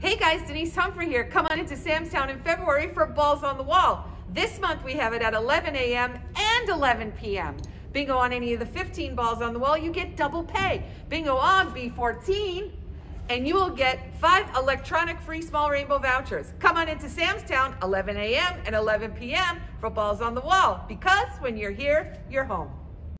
Hey guys, Denise Humphrey here. Come on into Sam's Town in February for Balls on the Wall. This month we have it at 11 a.m. and 11 p.m. Bingo on any of the 15 balls on the wall, you get double pay. Bingo on B14, and you will get five electronic free small rainbow vouchers. Come on into Sam's Town 11 a.m. and 11 p.m. for Balls on the Wall because when you're here, you're home.